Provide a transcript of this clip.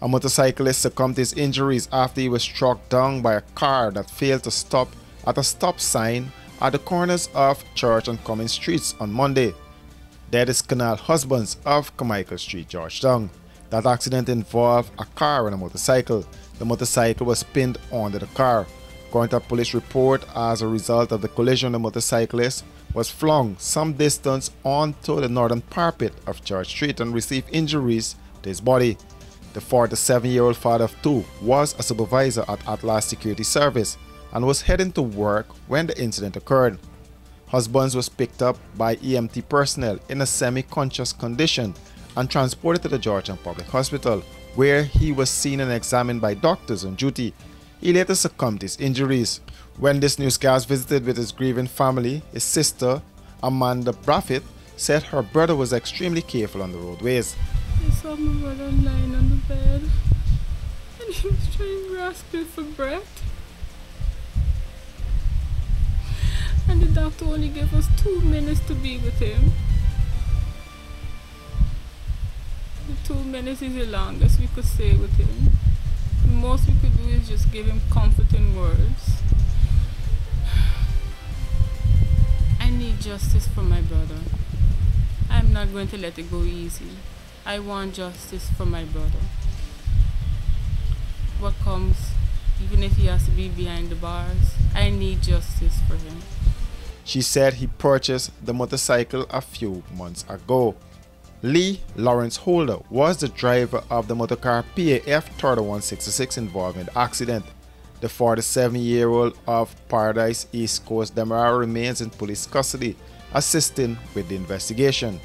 A motorcyclist succumbed to his injuries after he was struck down by a car that failed to stop at a stop sign at the corners of Church and Cummings Streets on Monday. That is Canal Husbands of Carmichael Street, Georgetown. That accident involved a car and a motorcycle. The motorcycle was pinned onto the car. According to a police report, as a result of the collision, the motorcyclist was flung some distance onto the northern parapet of Church Street and received injuries to his body. The 47 year old father of two was a supervisor at Atlas Security Service and was heading to work when the incident occurred. Husbands was picked up by EMT personnel in a semi conscious condition and transported to the Georgetown Public Hospital, where he was seen and examined by doctors on duty. He later succumbed to his injuries. When this newscast visited with his grieving family, his sister, Amanda Braffett, said her brother was extremely careful on the roadways. I saw my brother lying on the bed and he was trying to grasping for breath. And the doctor only gave us two minutes to be with him. The two minutes is the longest we could stay with him. The most we could do is just give him comforting words. I need justice for my brother. I'm not going to let it go easy. I want justice for my brother. What comes, even if he has to be behind the bars, I need justice for him. She said he purchased the motorcycle a few months ago. Lee Lawrence Holder was the driver of the motorcar PAF 3166 involved in the accident. The 47 year old of Paradise East Coast Demerara remains in police custody, assisting with the investigation.